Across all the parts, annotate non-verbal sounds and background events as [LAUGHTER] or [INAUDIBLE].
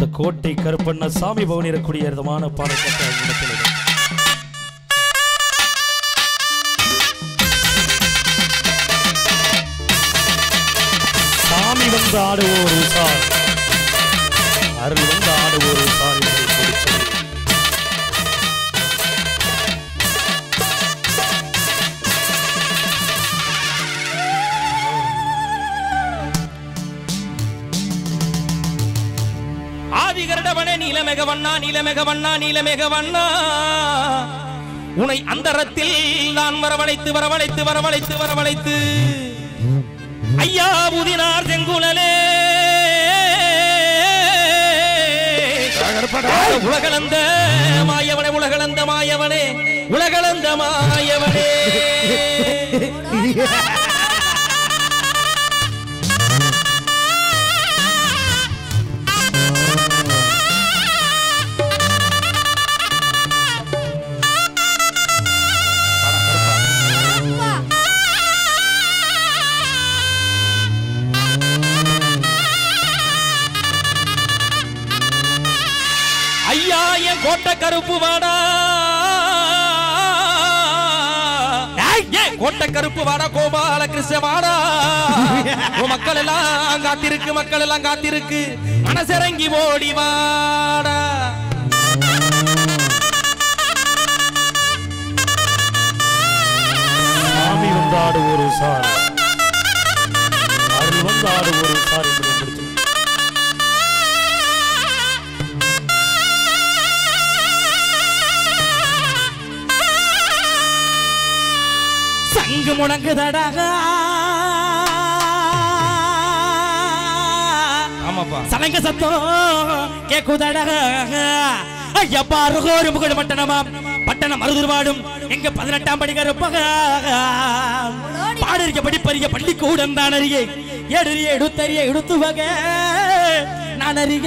இந்த கோட்டை கருப்பண்ண சாமி பவன் இருக்கக்கூடிய விதமான பாடப்பட்ட இடத்தில் சாமி வந்து ஆடுவோர் உசார் அருள் வந்து ஆடுவோர் உசார் என்று ஆதிகரடவனே நீலமெகவண்ணா நீலமெகவண்ணா நீலமெகவண்ணா. உனை அந்தரத்தில் நான் வரவழைத்து வரவழைத்து வரவழைத்து வரவழைத்து. ஐயா புதினார் செங்குழலே உலகளந்த மாயவனே உலகளந்த மாயவனே உலகளந்த மாயவனே. [LAUGHS] கோட்டை கருப்பு வாடா. கோட்டை கருப்பு வாடா கோபால கிருஷ்ண வாடா. உன் மக்கள் எல்லாம் காத்திருக்கு மக்கள் எல்லாம் காத்திருக்கு. மனசிறங்கி ஓடி வாடா. சாமி வந்து ஆடுவோர் உசார் அருள் வந்து ஆடுவோர் உசார் சங்கு முழங்குதடா ஆமாப்பா. சலங்க சத்தம் கேக்குதடா ஐயா பாருகோரு முகடு பட்டணமாம் பட்டணம் மருதுருவாடும் எங்க பதினெட்டாம் படி கருப்பக. பாடறிய படிப்பறிய பள்ளிக்கூடம் தான் அறிய எடுறிய எடுத்தறிய எடுத்து வக நான் அறிய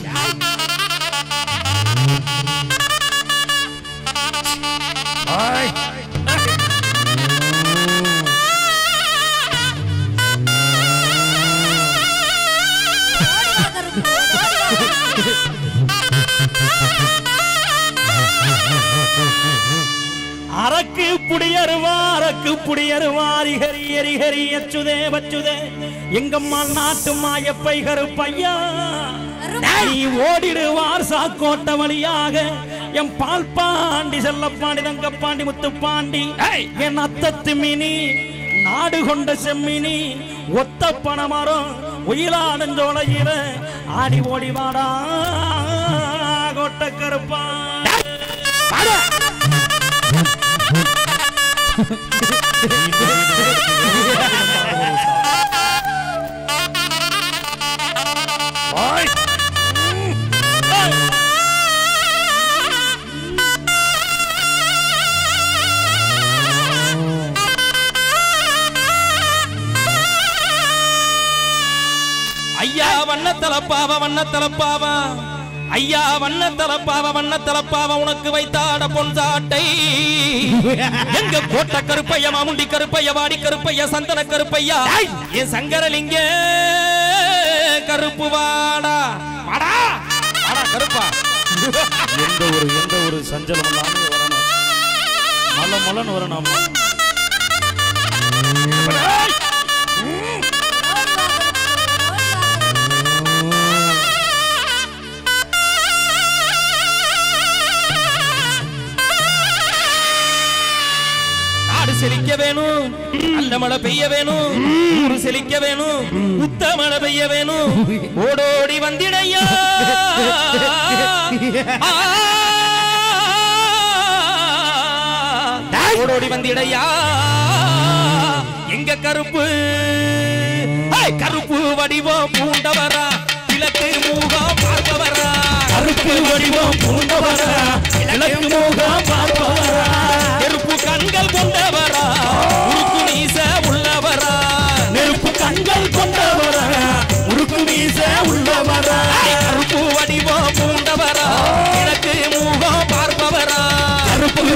đây Ôi. [LAUGHS] அரக்கு புடியருவா அரக்கு புடியருவா ஹரி ஹரி ஹரி அச்சுதே வச்சுதே. எங்கம்மா நாட்டு மாயப்பை கருப்பையா நீ ஓடிடுவார் சாக்கோட்ட வழியாக. என் பால் பாண்டி செல்லப்பாண்டி தங்கப்பாண்டி முத்துப்பாண்டி என் அத்தத்து மினி நாடு கொண்ட செம்மினி. ஒத்த பணமரம் உயிலாடஞ்சோலையில ஆடி ஓடி வாடா. கோட்ட கருப்பா. ஐயா வண்ண தலப்பாவ வண்ண தலப்பாவ ஐயா வண்ண தலப்பாவ வண்ண தலப்பாவ உனக்கு வைத்தாட பொன் சாட்டை. எங்க கோட்ட கருப்பையா மாமுண்டி கருப்பையா வாடி கருப்பையா சந்தன கருப்பையா? என் சங்கரலிங்க கருப்பு வாடா. வாடா! வாடா கருப்பா. எந்த ஒரு எந்த ஒரு சஞ்சலம் இல்லாமல் வரணும். மல மலன்னு வரணும் மழை பெய்ய வேணும். ஊரு செழிக்க வேணும். உத்த மழை பெய்ய வேணும். ஓடோடி வந்திடையா. ஓடோடி வந்திடையா. எங்க கருப்பு? கருப்பு வடிவம் பூண்டவரா. கிழக்கு மூகம் பார்ப்பவரா. கருப்பு வடிவம் பூண்டவரா. இலக்கு முகம் பார்ப்பவரா. நெருப்பு கண்கள் கொண்டவரா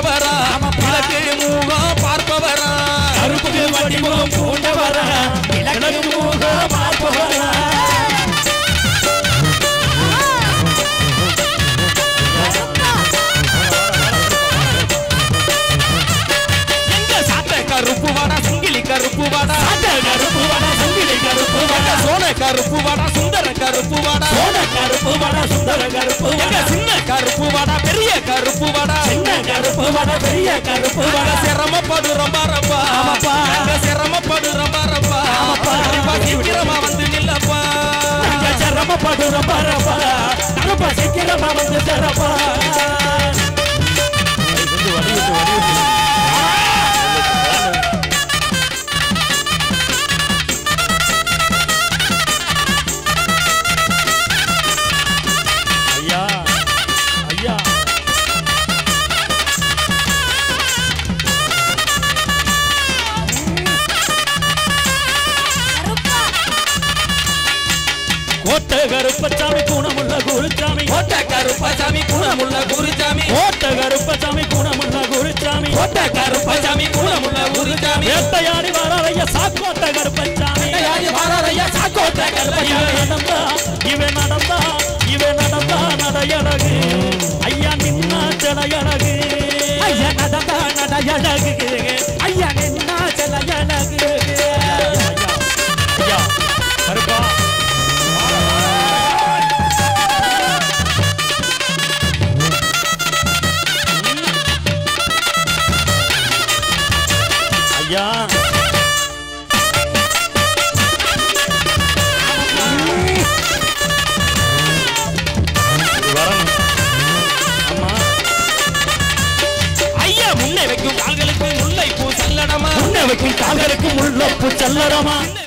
பூண்டவரா கிழக்கு மூகம் பார்ப்பவரா கருப்பு வடிவம் பூண்டவர கிழக்கு மூக பார்ப்பவர கருப்பு வாடா சுங்கிலி கருப்பு வாடா கருப்பு வட சங்கிலி கருப்பு வட சோன கருப்பு வாடா சுந்தர கருப்பு வாடா சோன கருப்பு வட சுந்தர கருப்பு வட வட பெரிய கருப்பு வட நாங்க சிரமப்படுறோம் பாரப்பா ஆமாப்பா. நாங்க சிரமப்படுறோம் பாரப்பா ஆமாப்பா. சீக்கிரமா வந்து நில்லப்பா. நாங்க சிரமப்படுறோம் பரப்பா நரப்பா சீக்கிரமா வந்து சிறப்பா வடிவிட்டு வடிவிட்டு கோட்டை கருப்பசாமி குணமுள்ள குருசாமி கோட்ட கருப்பசாமி குணமுள்ள குருசாமி கோட்டை கருப்பசாமி குணமுள்ள குருசாமி கோட்ட கருப்பசாமி குணமுள்ள குருசாமி வேட்டையாடி வரைய சாக்கோட்டை கருப்பசாமி யாரு வாராரையா சாக்கோட்ட கருப்பசாமி நடந்தா இவன் நடந்தா இவன் நடந்தா நடையழகு. ஐயா நின்னா ஜடையழகு Rama.